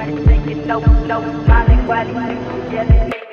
thinking, no, no, smiling while he's yelling,